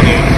Okay.